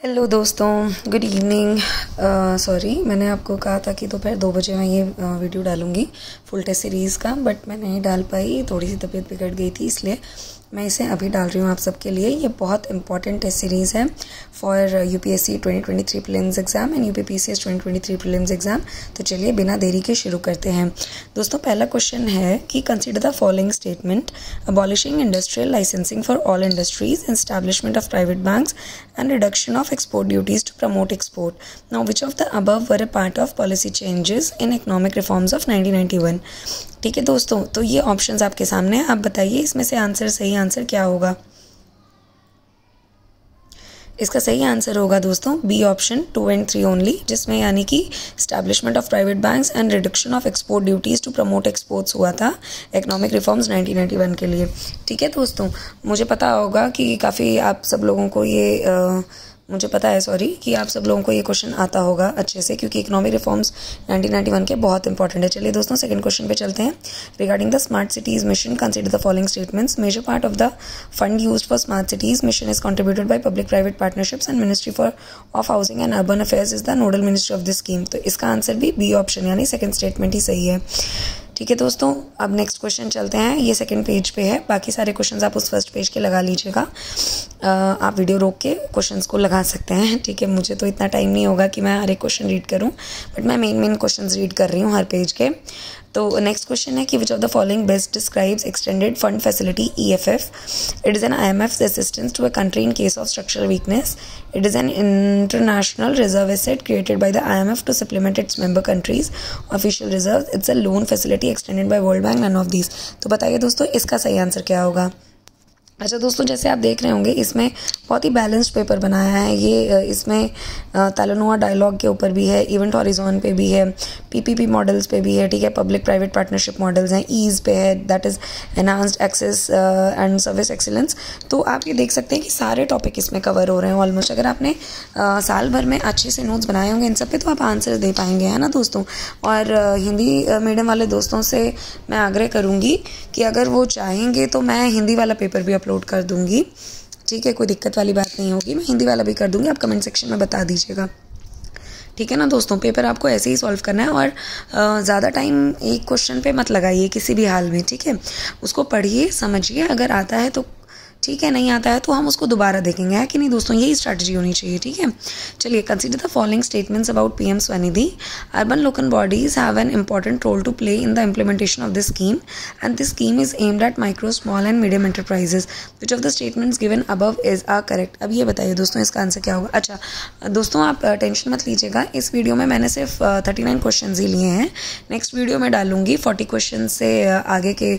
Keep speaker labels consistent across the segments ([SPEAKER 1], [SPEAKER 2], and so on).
[SPEAKER 1] Hello दोस्तों good evening sorry मैंने आपको कहा था कि दोपहर दो बजे मैं ये वीडियो डालूँगी फुल टेस्ट सीरीज़ का बट मैं नहीं डाल पाई, थोड़ी सी तबीयत बिगड़ गई थी, इसलिए मैं इसे अभी डाल रही हूँ आप सबके लिए। ये बहुत इंपॉर्टेंट सीरीज़ है for U P S C twenty twenty three prelims exam and U P P C S twenty twenty three prelims exam तो चलिए बिना देरी के शुरू करते हैं। दोस्तों, पहला क्वेश्चन है कि consider the following statement abolishing industrial licensing for all industries establishment of private banks and reduction of export duties to promote export now which of the above were a part of policy changes in economic reforms of nineteen ninety one ठीक है दोस्तों तो ये options आपके सामने हैं। आप बताइए इसमें से आंसर सही आंसर क्या होगा? इसका सही आंसर होगा दोस्तों B option two and three only जिसमें यानी कि establishment of private banks and reduction of export duties to promote exports हुआ था इकोनॉमिक रिफॉर्म्स 1991 के लिए। ठीक है दोस्तों मुझे पता होगा कि काफ़ी आप सब लोगों को ये आ, मुझे पता है सॉरी कि आप सब लोगों को ये क्वेश्चन आता होगा अच्छे से, क्योंकि इकोनॉमिक रिफॉर्म्स 1991 के बहुत इंपॉर्टेंट है। चलिए दोस्तों सेकंड क्वेश्चन पे चलते हैं। Regarding the smart cities mission consider the following statements major part of the fund use for smart cities mission is contributed by public private partnerships and ministry for of housing and urban affairs is the nodal ministry of this scheme तो इसका answer भी B option यानी second statement ही सही है। ठीक है दोस्तों, अब नेक्स्ट क्वेश्चन चलते हैं। ये सेकंड पेज पे है। बाकी सारे क्वेश्चंस आप उस फ़र्स्ट पेज के लगा लीजिएगा। आप वीडियो रोक के क्वेश्चंस को लगा सकते हैं। ठीक है, मुझे तो इतना टाइम नहीं होगा कि मैं हर एक क्वेश्चन रीड करूँ बट मैं मेन मेन क्वेश्चन रीड कर रही हूँ हर पेज के। तो नेक्स्ट क्वेश्चन है कि which of the following best describes extended fund facility E F F it is an I M F assistance to a country in case of structural weakness it is an international reserve asset created by the I M F to supplement its member countries official reserve it's a loan facility extended by World Bank none of these तो बताइए दोस्तों, इसका सही answer क्या होगा? अच्छा दोस्तों जैसे आप देख रहे होंगे इसमें बहुत ही बैलेंस्ड पेपर बनाया है। ये इसमें तालनुआ डायलॉग के ऊपर भी है इवेंट हॉरिजोन पे भी है पीपीपी मॉडल्स पे भी है ठीक है? पब्लिक प्राइवेट पार्टनरशिप मॉडल्स हैं ईज पे है that is enhanced access and service excellence तो आप ये देख सकते हैं कि सारे टॉपिक इसमें कवर हो रहे हैं ऑलमोस्ट अगर आपने आ, साल भर में अच्छे से नोट्स बनाए होंगे इन सब पे तो आप आंसर दे पाएँगे है ना दोस्तों? और हिंदी मीडियम वाले दोस्तों से मैं आग्रह करूँगी कि अगर वो चाहेंगे तो मैं हिंदी वाला पेपर भी अपलोड कर दूँगी। ठीक है, कोई दिक्कत वाली बात नहीं होगी। मैं हिंदी वाला भी कर दूँगी। आप कमेंट सेक्शन में बता दीजिएगा। ठीक है ना दोस्तों? पेपर आपको ऐसे ही सॉल्व करना है और ज़्यादा टाइम एक क्वेश्चन पे मत लगाइए किसी भी हाल में। ठीक है? उसको पढ़िए, समझिए। अगर आता है तो ठीक है, नहीं आता है तो हम उसको दोबारा देखेंगे, है कि नहीं? दोस्तों, यही स्ट्रैटेजी होनी चाहिए, ठीक है? चलिए consider the following statements about PM Svanidhi urban local bodies have an important role to play in the implementation of this scheme and this scheme is aimed at micro small and medium enterprises which of the statements given above is are correct अब ये बताइए दोस्तों, इसका answer क्या होगा? अच्छा दोस्तों, आप टेंशन मत लीजिएगा। इस वीडियो में मैंने सिर्फ़ थर्टी नाइन क्वेश्चन ही लिए हैं। नेक्स्ट वीडियो में डालूँगी फोर्टी क्वेश्चन से आगे के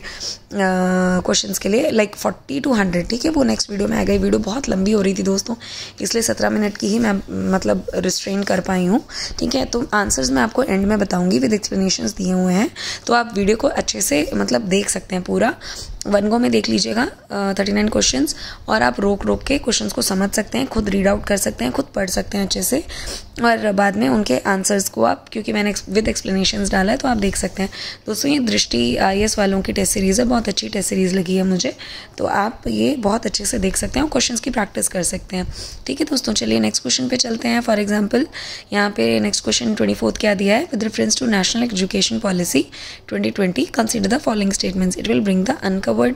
[SPEAKER 1] क्वेश्चन के लिए लाइक फोर्टी टू हंड्रेड ठीक है, वो नेक्स्ट वीडियो में आ गई। वीडियो बहुत लंबी हो रही थी दोस्तों, इसलिए सत्रह मिनट की ही मैं मतलब रिस्ट्रेन कर पाई हूँ। ठीक है तो आंसर्स मैं आपको एंड में बताऊँगी विद एक्सप्लेनेशन दिए हुए हैं। तो आप वीडियो को अच्छे से मतलब देख सकते हैं पूरा। वन गो में देख लीजिएगा थर्टी नाइन क्वेश्चन और आप रोक रोक के क्वेश्चन को समझ सकते हैं, खुद रीड आउट कर सकते हैं, खुद पढ़ सकते हैं अच्छे से, और बाद में उनके आंसर्स को आप, क्योंकि मैंने विद एक्सप्लेनेशन डाला है तो आप देख सकते हैं। दोस्तों, ये दृष्टि आई वालों की टेस्ट सीरीज़ है, बहुत अच्छी टेस्ट सीरीज़ लगी है मुझे तो आप ये बहुत अच्छे से देख सकते हैं और क्वेश्चन की प्रैक्टिस कर सकते हैं। ठीक है दोस्तों, चलिए नेक्स्ट क्वेश्चन पे चलते हैं। फॉर एग्ज़ाम्पल यहाँ पे नेक्स्ट क्वेश्चन ट्वेंटी फोर्थ क्या दिया है? With reference to National Education Policy twenty twenty consider the following statements it will bring the uncover covered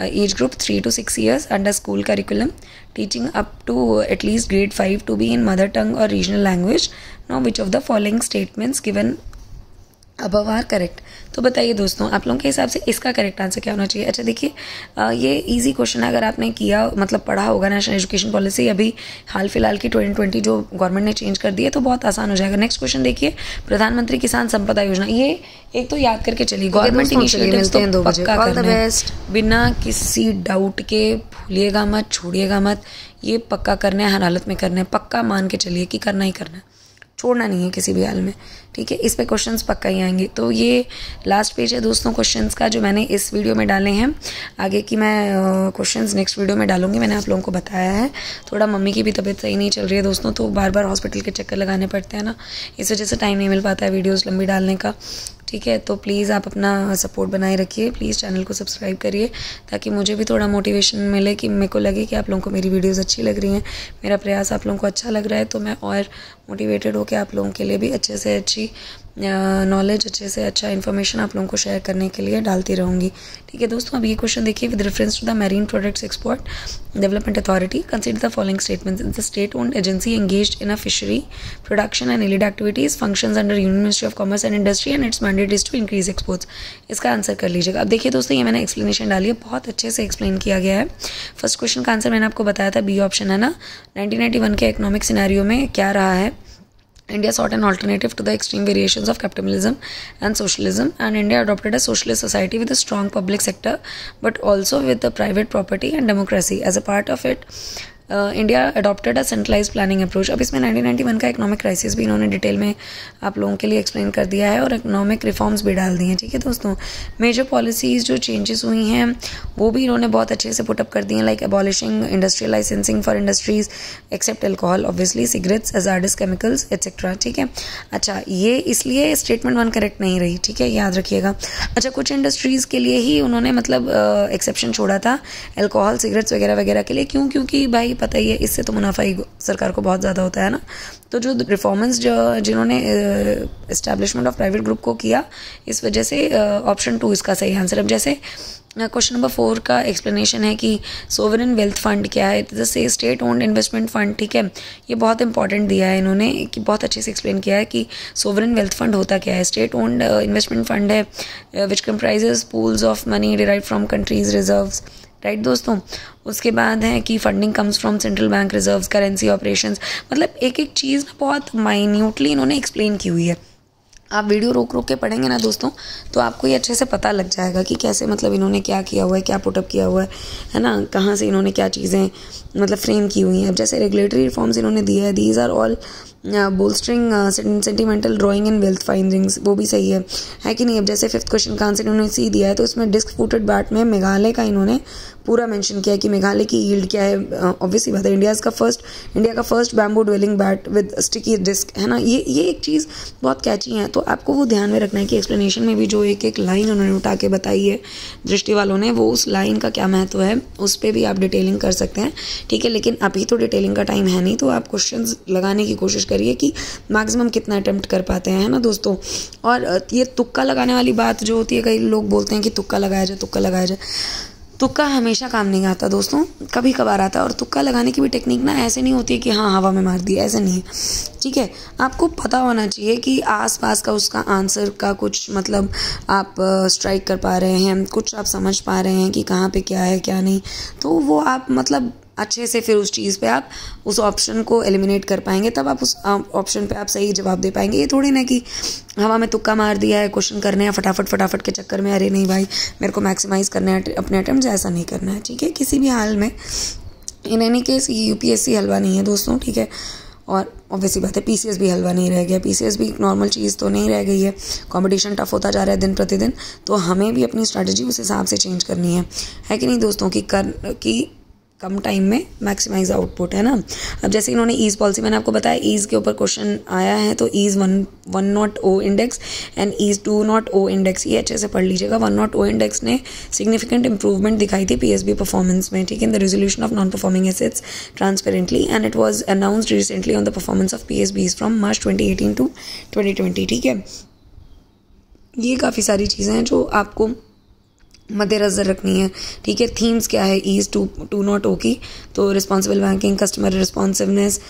[SPEAKER 1] uh, age group 3 to 6 years under school curriculum teaching up to at least grade 5 to be in mother tongue or regional language. Now which of the following statements given above are correct. तो बताइए दोस्तों आप लोगों के हिसाब से इसका correct answer क्या होना चाहिए? अच्छा देखिए ये इजी क्वेश्चन है अगर आपने किया मतलब पढ़ा होगा नेशनल एजुकेशन पॉलिसी अभी हाल फ़िलहाल की ट्वेंटी ट्वेंटी जो गवर्नमेंट ने चेंज कर दी है तो बहुत आसान हो जाएगा। नेक्स्ट क्वेश्चन देखिए प्रधानमंत्री किसान संपदा योजना। ये एक तो याद करके चलिए गवर्नमेंट इनिशिएटिव तो पक्का बिना किसी डाउट के भूलिएगा मत छोड़िएगा मत ये पक्का करना है हर हालत में करना है पक्का मान के चलिए कि करना ही करना है। छोड़ना नहीं है किसी भी हाल में, ठीक है? इस पे क्वेश्चंस पक्का ही आएँगे। तो ये लास्ट पेज है दोस्तों क्वेश्चंस का, जो मैंने इस वीडियो में डाले हैं। आगे की मैं क्वेश्चंस नेक्स्ट वीडियो में डालूँगी, मैंने आप लोगों को बताया है। थोड़ा मम्मी की भी तबीयत सही नहीं चल रही है दोस्तों तो बार बार हॉस्पिटल के चक्कर लगाने पड़ते हैं ना। इस वजह से टाइम नहीं मिल पाता है वीडियोज़ लंबी डालने का। ठीक है? तो प्लीज़ आप अपना सपोर्ट बनाए रखिए। प्लीज़ चैनल को सब्सक्राइब करिए ताकि मुझे भी थोड़ा मोटिवेशन मिले कि मेरे को लगे कि आप लोगों को मेरी वीडियोज़ अच्छी लग रही हैं। मेरा प्रयास आप लोगों को अच्छा लग रहा है तो मैं और मोटिवेटेड होकर आप लोगों के लिए भी अच्छे से अच्छी नॉलेज अच्छे से अच्छा इन्फॉर्मेशन आप लोगों को शेयर करने के लिए डालती रहूँगी। ठीक है दोस्तों, अब ये क्वेश्चन देखिए with reference to the Marine Products Export Development Authority consider the following statement the state owned agency engage in a fishery production and allied activities function under Union Ministry of Commerce and Industry and its mandate is to increase exports इसका answer कर लीजिएगा। अब देखिए दोस्तों, ये मैंने explanation डाली है, बहुत अच्छे से एक्सप्लेन किया गया है। फ़र्स्ट क्वेश्चन का आंसर मैंने आपको बताया था बी ऑप्शन है ना। नाइनटीन के इकोनॉमिक सिनेरियो में क्या रहा है? India sought an alternative to the extreme variations of capitalism and socialism, and India adopted a socialist society with a strong public sector but also with the private property and democracy. As a part of it, India adopted a centralize planning approach अब इसमें 1991 का economic crisis भी इन्होंने detail में आप लोगों के लिए एक्सप्लेन कर दिया है और इकोनॉमिक रिफॉर्म्स भी डाल दिए हैं। ठीक है दोस्तों? मेजर पॉलिसीज़ जो चेंजेस हुई हैं, वो भी इन्होंने बहुत अच्छे से पुटअप कर दिए हैं like abolishing industrial licensing for industries except alcohol obviously cigarettes hazardous chemicals etcetera ठीक है? अच्छा ये इसलिए स्टेटमेंट वन करेक्ट नहीं रही। ठीक है? याद रखिएगा। अच्छा कुछ इंडस्ट्रीज़ के लिए ही उन्होंने मतलब एक्सेप्शन छोड़ा था एल्कोहल सिगरेट्स वगैरह वगैरह के लिए। क्यों? क्योंकि भाई पता ही है, इससे तो मुनाफा ही सरकार को बहुत ज़्यादा होता है ना? तो जो रिफॉर्मेंस जो जिन्होंने इस्टेब्लिशमेंट ऑफ़ प्राइवेट ग्रुप को किया, इस वजह से ऑप्शन टू इसका सही आंसर अब जैसे क्वेश्चन नंबर फोर का एक्सप्लेनेशन है कि सोवरन वेल्थ फंड क्या है? जैसे स्टेट ओन्ड इन्वेस्टमेंट फंड ठीक है? ये बहुत इंपॉर्टेंट दिया है इन्होंने, कि बहुत अच्छे से एक्सप्लेन किया है कि सोवरन वेल्थ फंड होता क्या है। स्टेट ओन्ड इन्वेस्टमेंट फंड है which comprises pools of money derive from countries reserves right दोस्तों? उसके बाद है कि funding comes from central bank reserve currency operations मतलब एक एक चीज़ ना बहुत माइन्यूटली इन्होंने एक्सप्लेन की हुई है। आप वीडियो रोक रोक के पढ़ेंगे ना दोस्तों तो आपको ये अच्छे से पता लग जाएगा कि कैसे मतलब इन्होंने क्या किया हुआ है, क्या पुटअप किया हुआ है है ना? कहाँ से इन्होंने क्या चीज़ें मतलब फ्रेम की हुई हैं। अब जैसे रेगुलेटरी रिफॉर्म्स इन्होंने दिए हैं these are all bolstering sentimental drawing and wealth findings वो भी सही है। है कि नहीं? अब जैसे फिफ्थ क्वेश्चन का आंसर इन्होंने सी दिया है तो उसमें डिस्क फूटेड बैट में मेघालय का इन्होंने पूरा मेंशन किया है कि मेघालय की यील्ड क्या है? ऑब्वियसली बात है इंडिया का फ़र्स्ट इंडिया का first bamboo dwelling bat with sticky disc है ना? ये ये एक चीज़ बहुत कैची है तो आपको वो ध्यान में रखना है कि एक्सप्लेनेशन में भी जो एक एक लाइन उन्होंने उठा के बताई है दृष्टि वालों ने, वो उस लाइन का क्या महत्व है, उस पर भी आप डिटेलिंग कर सकते हैं। ठीक है, लेकिन अभी तो डिटेलिंग का टाइम है नहीं तो आप क्वेश्चन लगाने की कोशिश करिए कि मैक्सिमम कितना अटैम्प्ट कर पाते हैं, है ना दोस्तों? और ये तुक्का लगाने वाली बात जो होती है, कई लोग बोलते हैं कि तुक्का लगाया जाए, तुक्का लगाया जाए। तुक्का हमेशा काम नहीं आता दोस्तों कभी कभार आता है और तुक्का लगाने की भी टेक्निक ना ऐसे नहीं होती है कि हाँ हवा में मार दिया, ऐसे नहीं है। ठीक है, आपको पता होना चाहिए कि आसपास का उसका आंसर का कुछ मतलब आप स्ट्राइक कर पा रहे हैं, कुछ आप समझ पा रहे हैं कि कहाँ पे क्या है, क्या नहीं। तो वो आप मतलब अच्छे से फिर उस चीज़ पे आप उस ऑप्शन को एलिमिनेट कर पाएँगे, तब आप उस ऑप्शन पे आप सही जवाब दे पाएँगे। ये थोड़ी ना कि हवा में तुक्का मार दिया है क्वेश्चन करने हैं, फटाफट फटाफट के चक्कर में, अरे नहीं भाई, मेरे को मैक्सिमाइज़ करना है, अपने अटैम्प्ट ऐसा नहीं करना है, ठीक है? किसी भी हाल में, इन एनी केस ये यूपीएससी हलवा नहीं है दोस्तों, ठीक है? और ऑब्वियसली बात है पीसीएस भी हलवा नहीं रह गया। पीसीएस भी नॉर्मल चीज़ तो नहीं रह गई है। कंपटीशन टफ होता जा रहा है दिन प्रतिदिन तो हमें भी अपनी स्ट्रैटेजी उस हिसाब से चेंज करनी है। है कि नहीं दोस्तों, कि कर, कि कम टाइम में मैक्सिमाइज आउटपुट है ना? अब जैसे इन्होंने ईज पॉलिसी मैंने आपको बताया ईज के ऊपर क्वेश्चन आया है तो ease one one not o index and ease two not o index ये अच्छे से पढ़ लीजिएगा। वन नॉट ओ इंडेक्स ने सिग्निफिकेंट इंप्रूवमेंट दिखाई थी पीएसबी परफॉर्मेंस में, ठीक है? In the resolution of non performing assets transparently and it was announced recently on the performance of P S Bs from March twenty eighteen to twenty twenty ठीक है? ये काफ़ी सारी चीज़ें हैं जो आपको मद्देनज़र रखनी है। ठीक है थीम्स क्या है? Ease two two not o की तो responsible banking customer responsiveness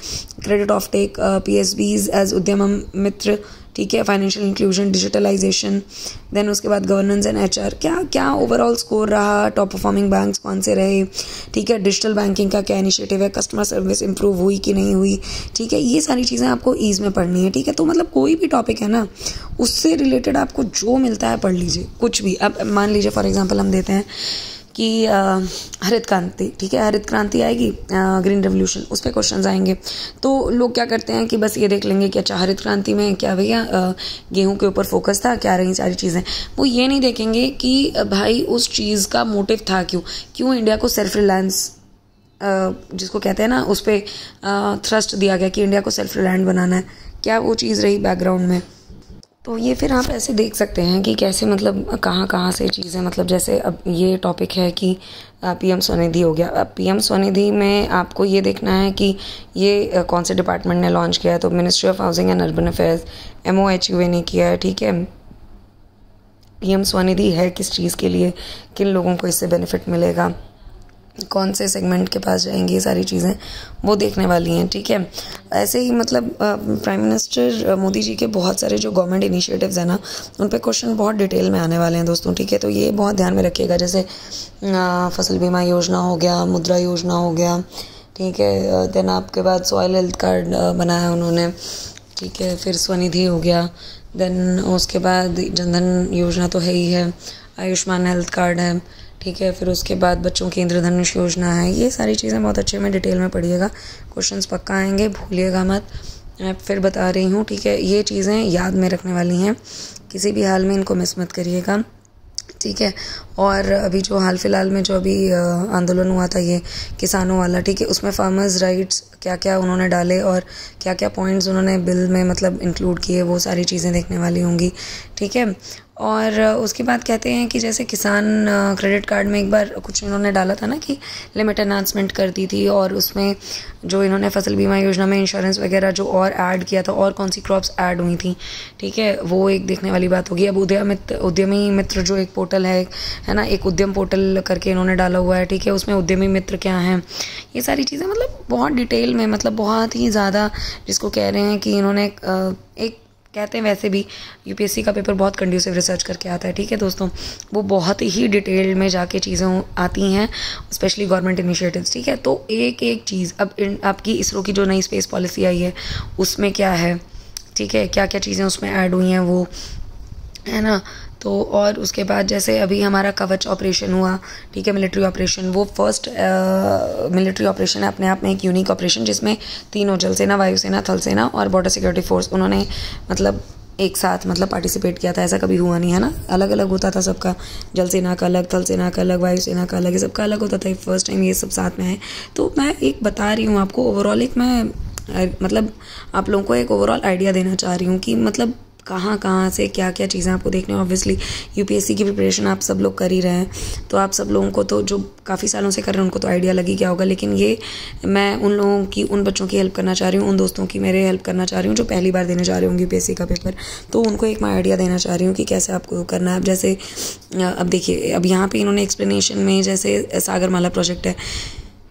[SPEAKER 1] credit offtake P S Bs as Udyam Mitra ठीक है फाइनेंशियल इंक्लूजन डिजिटलाइजेशन देन उसके बाद गवर्नेंस एंड एच क्या क्या ओवरऑल स्कोर रहा? टॉप परफॉर्मिंग बैंक कौन से रहे? ठीक है डिजिटल बैंकिंग का क्या इनिशिएटिव है? कस्टमर सर्विस इंप्रूव हुई कि नहीं हुई? ठीक है, ये सारी चीज़ें आपको ईज में पढ़नी है, ठीक है? तो मतलब कोई भी टॉपिक है ना, उससे रिलेटेड आपको जो मिलता है पढ़ लीजिए, कुछ भी। अब मान लीजिए फॉर एग्ज़ाम्पल हम देते हैं कि हरित क्रांति, ठीक है? हरित क्रांति आएगी ग्रीन रेवोल्यूशन, उस पर क्वेश्चन आएँगे। तो लोग क्या करते हैं कि बस ये देख लेंगे कि अच्छा हरित क्रांति में क्या भैया गेहूँ के ऊपर फोकस था, क्या रही सारी चीज़ें? वो ये नहीं देखेंगे कि भाई उस चीज़ का मोटिव था क्यों? क्यों इंडिया को सेल्फ रिलायंस जिसको कहते हैं ना, उस पर थ्रस्ट दिया गया कि इंडिया को सेल्फ रिलायंट बनाना है? क्या वो चीज़ रही बैकग्राउंड में? तो ये फिर आप ऐसे देख सकते हैं कि कैसे मतलब कहाँ कहाँ से चीज़ें मतलब जैसे अब ये टॉपिक है कि पीएम स्वनिधि हो गया। अब पीएम स्वनिधि में आपको ये देखना है कि ये कौन से डिपार्टमेंट ने लॉन्च किया है? तो Ministry of Housing and Urban Affairs M O H U ने किया है, ठीक है? पीएम स्वनिधि है किस चीज़ के लिए? किन लोगों को इससे बेनिफिट मिलेगा? कौन से सेगमेंट के पास जाएँगे ये सारी चीज़ें, वो देखने वाली हैं, ठीक है? ऐसे ही मतलब प्राइम मिनिस्टर मोदी जी के बहुत सारे जो गवर्नमेंट इनिशिएटिव्स हैं ना, उन पर क्वेश्चन बहुत डिटेल में आने वाले हैं दोस्तों, ठीक है? तो ये बहुत ध्यान में रखिएगा, जैसे फ़सल बीमा योजना हो गया, मुद्रा योजना हो गया, ठीक है? देन आपके बाद सॉयल हेल्थ कार्ड बनाया उन्होंने, ठीक है? फिर स्वनिधि हो गया देन उसके बाद जनधन योजना तो है ही है, आयुष्मान हेल्थ कार्ड है ठीक है, फिर उसके बाद बच्चों की इंद्रधनुष योजना है। ये सारी चीज़ें बहुत अच्छे में डिटेल में पढ़िएगा। क्वेश्चंस पक्का आएँगे, भूलिएगा मत। मैं फिर बता रही हूँ, ठीक है, ये चीज़ें याद में रखने वाली हैं। किसी भी हाल में इनको मिस मत करिएगा। ठीक है और अभी जो हाल फ़िलहाल में जो अभी आंदोलन हुआ था ये किसानों वाला, ठीक है, उसमें फार्मर्स राइट्स क्या क्या उन्होंने डाले और क्या क्या पॉइंट्स उन्होंने बिल में मतलब इंक्लूड किए, वो सारी चीज़ें देखने वाली होंगी, ठीक है? और उसके बाद कहते हैं कि जैसे किसान क्रेडिट कार्ड में एक बार कुछ इन्होंने डाला था ना कि लिमिट अनाउंसमेंट कर दी थी और उसमें जो इन्होंने फ़सल बीमा योजना में इंश्योरेंस वगैरह जो और ऐड किया था, और कौन सी क्रॉप्स ऐड हुई थी, ठीक है? वो एक देखने वाली बात होगी। अब उद्यमित, उद्यमी मित्र जो एक पोर्टल है है ना, एक उद्यम पोर्टल करके इन्होंने डाला हुआ है, ठीक है, उसमें उद्यमी मित्र क्या हैं? ये सारी चीज़ें मतलब बहुत डिटेल में मतलब बहुत ही ज़्यादा जिसको कह रहे हैं कि इन्होंने एक कहते हैं वैसे भी यूपीएससी का पेपर बहुत कंड्यूसिव रिसर्च करके आता है, ठीक है दोस्तों? वो बहुत ही डिटेल में जाके चीज़ें आती हैं स्पेशली गवर्नमेंट इनिशिएटिव्स ठीक है? तो एक एक चीज़, अब इन, आपकी इसरो की जो नई स्पेस पॉलिसी आई है, उसमें क्या है, ठीक है? क्या क्या चीज़ें उसमें ऐड हुई हैं वो, है ना? तो और उसके बाद जैसे अभी हमारा कवच ऑपरेशन हुआ, ठीक है मिलिट्री ऑपरेशन वो फ़र्स्ट मिलिट्री ऑपरेशन है, अपने आप में एक यूनिक ऑपरेशन जिसमें तीनों जल सेना, वायुसेना, थल सेना और बॉर्डर सिक्योरिटी फोर्स उन्होंने मतलब एक साथ मतलब पार्टिसिपेट किया था। ऐसा कभी हुआ नहीं, है ना? अलग अलग होता था सबका। जल सेना का अलग, थल सेना का अलग, वायुसेना का अलग, ये सबका अलग होता था। फ़र्स्ट टाइम ये सब साथ में है तो मैं एक बता रही हूँ आपको ओवरऑल एक मैं मतलब आप लोगों को एक ओवरऑल आइडिया देना चाह रही हूँ कि मतलब कहाँ कहाँ से क्या क्या चीज़ें आपको देखने ऑब्वियसली यूपीएससी की प्रिपरेशन आप सब लोग कर ही रहे हैं। तो आप सब लोगों को तो जो काफ़ी सालों से कर रहे हैं, उनको तो आइडिया लगी क्या होगा। लेकिन ये मैं उन लोगों की, उन बच्चों की हेल्प करना चाह रही हूँ, उन दोस्तों की मेरे हेल्प करना चाह रही हूँ, जो पहली बार देने जा रहे होंगे यूपीएससी का पेपर तो उनको एक मैं आइडिया देना चाह रही हूँ कि कैसे आपको करना है। अब जैसे, अब देखिए, अब यहाँ पर इन्होंने एक्सप्लेनेशन में जैसे सागरमाला प्रोजेक्ट है।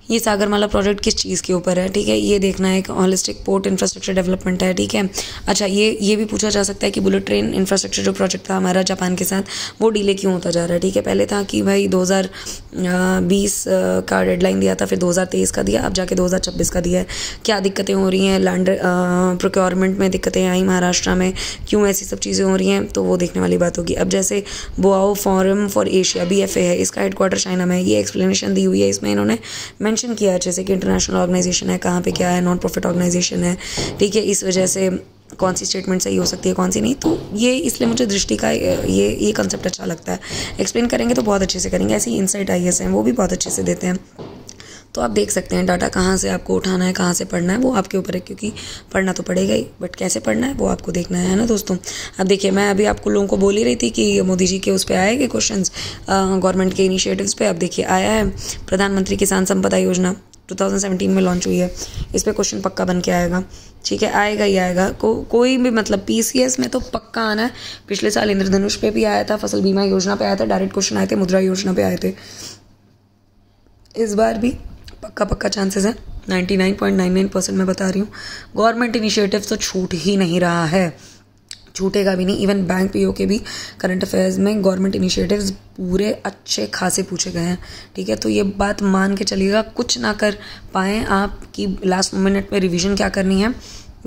[SPEAKER 1] ये सागरमाला प्रोजेक्ट किस चीज़ के ऊपर है, ठीक है? ये देखना है एक हॉलिस्टिक पोर्ट इंफ्रास्ट्रक्चर डेवलपमेंट है, ठीक है? अच्छा ये ये भी पूछा जा सकता है कि बुलेट ट्रेन इंफ्रास्ट्रक्चर जो प्रोजेक्ट था हमारा जापान के साथ, वो डिले क्यों होता जा रहा है, ठीक है? पहले था कि भाई दो हज़ार बीस का डेडलाइन दिया था, फिर दो हज़ार तेईस का दिया, अब जाके दो हज़ार छब्बीस का दिया है। क्या दिक्कतें हो रही हैं? लैंड प्रोक्योरमेंट में दिक्कतें आई महाराष्ट्र में? क्यों ऐसी सब चीज़ें हो रही हैं? तो वो देखने वाली बात होगी। अब जैसे Boao forum for Asia BFA है, इसका हेडक्वार्टर चाइना में ये एक्सप्लेनेशन दी हुई है इसमें इन्होंने। मेंशन किया है, जैसे कि इंटरनेशनल ऑर्गेनाइजेशन है, कहाँ पे क्या है नॉन प्रॉफिट ऑर्गेनाइजेशन है, ठीक है, इस वजह से कौन सी स्टेटमेंट सही हो सकती है, कौन सी नहीं तो ये इसलिए मुझे दृष्टि का, ये ये कंसेप्ट अच्छा लगता है। एक्सप्लेन करेंगे तो बहुत अच्छे से करेंगे, ऐसे इनसाइट आई हैं वो भी बहुत अच्छे से देते हैं। तो आप देख सकते हैं डाटा कहाँ से आपको उठाना है कहाँ से पढ़ना है वो आपके ऊपर है क्योंकि पढ़ना तो पड़ेगा ही बट कैसे पढ़ना है वो आपको देखना है ना दोस्तों? अब देखिए मैं अभी आपको लोगों को बोल ही रही थी कि मोदी जी के उस पर आए आएँगे क्वेश्चन गवर्नमेंट के इनिशिएटिव्स पे। अब देखिए आया है प्रधानमंत्री किसान संपदा योजना 2017 में लॉन्च हुई है। इस पर क्वेश्चन पक्का बन के आएगा। ठीक है आएगा ही आएगा। को, कोई भी मतलब पीसीएस में तो पक्का आना है। पिछले साल इंद्रधनुष पे भी आया था फ़सल बीमा योजना पे आया था डायरेक्ट क्वेश्चन आए थे मुद्रा योजना पे आए थे। इस बार भी पक्का पक्का चांसेस है। 99.99 परसेंट मैं बता रही हूँ। गवर्नमेंट इनिशिएटिव तो छूट ही नहीं रहा है। छूटेगा भी नहीं। इवन बैंक पीओ के भी करंट अफेयर्स में गवर्नमेंट इनिशिएटिव्स पूरे अच्छे खासे पूछे गए हैं। ठीक है? तो ये बात मान के चलिएगा। कुछ ना कर पाएँ कि लास्ट मिनट में रिवीजन क्या करनी है।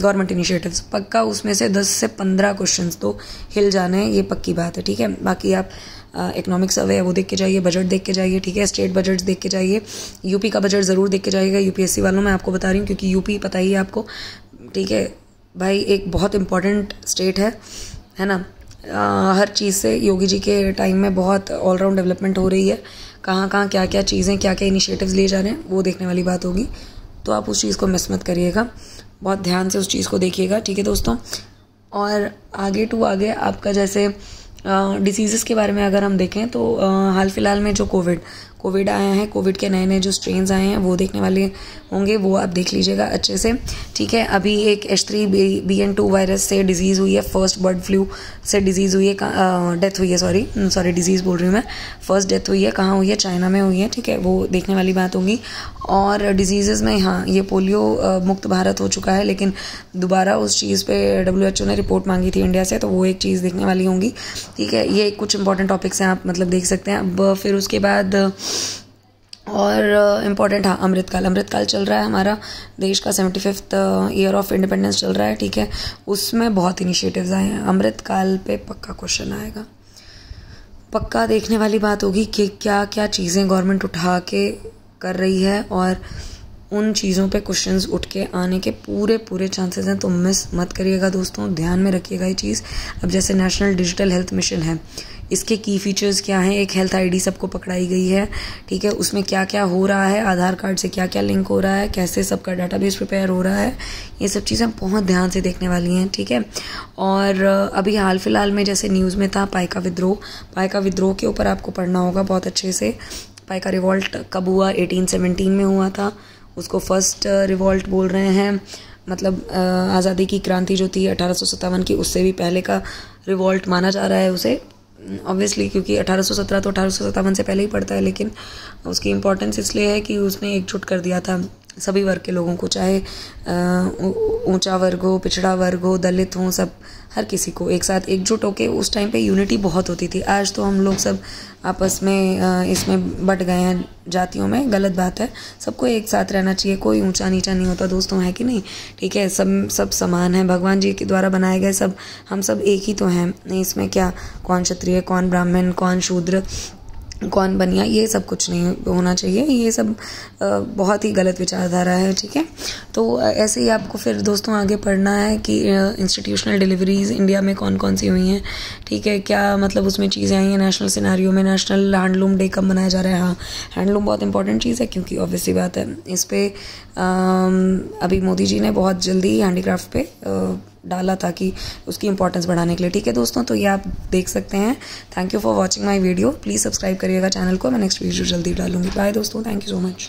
[SPEAKER 1] गवर्नमेंट इनिशिएटिव्स पक्का उसमें से 10 से 15 क्वेश्चंस तो हिल जाने ये पक्की बात है। ठीक है? बाकी आप इकोनॉमिक सर्वे है वो देख के जाइए बजट देख के जाइए ठीक है? स्टेट बजट देख के जाइए। यूपी का बजट ज़रूर देख के जाइएगा यूपीएससी वालों मैं आपको बता रही हूँ क्योंकि यूपी पता ही है आपको। ठीक है? भाई एक बहुत इंपॉर्टेंट स्टेट है है ना? आ, हर चीज़ से योगी जी के टाइम में बहुत ऑलराउंड डेवलपमेंट हो रही है। कहाँ कहाँ क्या क्या चीज़ें क्या क्या इनिशिएटिव्स लिए जा रहे हैं वो देखने वाली बात होगी। तो आप उस चीज़ को मिस मत करिएगा। बहुत ध्यान से उस चीज़ को देखिएगा ठीक है दोस्तों? और आगे टू आगे आपका जैसे डिसीज़ के बारे में अगर हम देखें तो हाल फ़िलहाल में जो कोविड कोविड आया है, कोविड के नए नए जो स्ट्रेन आए हैं, वो देखने वाले होंगे, वो आप देख लीजिएगा अच्छे से। ठीक है, अभी एक H three B N two virus से डिज़ीज़ हुई है फ़र्स्ट बर्ड फ्लू से डिज़ीज़ हुई है डेथ हुई है सॉरी सॉरी डिज़ीज़ बोल रही हूँ मैं। फ़र्स्ट डेथ हुई है, कहाँ हुई है? चाइना में हुई है, ठीक है, वो देखने वाली बात होगी। और डिज़ीज़ में हाँ ये पोलियो मुक्त भारत हो चुका है, लेकिन दोबारा उस चीज़ पे डब्ल्यू ने रिपोर्ट मांगी थी इंडिया से तो वो एक चीज़ देखने वाली होंगी। ठीक है, ये कुछ इंपॉर्टेंट टॉपिक्स हैं, आप मतलब देख सकते हैं। अब फिर उसके बाद और इंपॉर्टेंट हाँ अमृतकाल अमृतकाल चल रहा है हमारा। देश का seventy fifth year of independence चल रहा है, ठीक है। उसमें बहुत इनिशिएटिव्स आए हैं। अमृतकाल पे पक्का क्वेश्चन आएगा। पक्का देखने वाली बात होगी कि क्या क्या चीज़ें गवर्नमेंट उठा के कर रही है और उन चीज़ों पे क्वेश्चंस उठ के आने के पूरे पूरे चांसेस हैं। तो मिस मत करिएगा दोस्तों, ध्यान में रखिएगा ये चीज़। अब जैसे नेशनल डिजिटल हेल्थ मिशन है। इसके की फीचर्स क्या हैं? एक हेल्थ आईडी सबको पकड़ाई गई है, ठीक है? उसमें क्या क्या हो रहा है? आधार कार्ड से क्या क्या लिंक हो रहा है? कैसे सबका डाटाबेस प्रिपेयर हो रहा है? ये सब चीज़ें बहुत ध्यान से देखने वाली हैं, ठीक है? और अभी हाल फ़िलहाल में जैसे न्यूज़ में था पाई का विद्रोह। पाई का विद्रोह के ऊपर आपको पढ़ना होगा बहुत अच्छे से। पाई का रिवॉल्ट कब हुआ? एटीन में हुआ था। उसको फ़र्स्ट रिवॉल्ट बोल रहे हैं। मतलब आज़ादी की क्रांति जो थी अठारह सौ सतावन की, उससे भी पहले का रिवॉल्ट माना जा रहा है उसे। ऑब्वियसली क्योंकि 1817 तो अठारह सौ सत्तावन से पहले ही पड़ता है, लेकिन उसकी इम्पोर्टेंस इसलिए है कि उसने एकजुट कर दिया था। सभी वर्ग के लोगों को, चाहे ऊँचा वर्ग हो, पिछड़ा वर्ग हो, दलित हो, सब, हर किसी को एक साथ एकजुट होके उस टाइम पे यूनिटी बहुत होती थी। आज तो हम लोग सब आपस में इसमें बट गए हैं, जातियों में, गलत बात है। सबको एक साथ रहना चाहिए, कोई ऊँचा नीचा नहीं होता, दोस्तों है कि नहीं? ठीक है, सब सब समान है, भगवान जी के द्वारा बनाए गए सब, हम सब एक ही तो हैं। इसमें क्या, कौन क्षत्रिय, कौन ब्राह्मण, कौन शूद्र? कौन बनिया, ये सब कुछ नहीं होना चाहिए। ये सब बहुत ही गलत विचारधारा है, ठीक है? तो ऐसे ही आपको फिर दोस्तों आगे पढ़ना है कि इंस्टीट्यूशनल डिलीवरीज इंडिया में कौन कौन सी हुई हैं, ठीक है? क्या मतलब उसमें चीज़ें आई हैं? नेशनल सिनारियों में नेशनल हैंडलूम डे कब मनाया जा रहा है? हाँ हैंडलूम बहुत इंपॉर्टेंट चीज़ है, क्योंकि ऑब्वियसली बात है। इस पर अभी मोदी जी ने बहुत जल्दी हैंडीक्राफ्ट पे डाला था कि उसकी इंपॉर्टेंस बढ़ाने के लिए। ठीक है दोस्तों तो ये आप देख सकते हैं। Thank you for watching my video please subscribe करिएगा चैनल को। मैं नेक्स्ट वीडियो जल्दी डालूँगी। बाय दोस्तों थैंक यू सो मच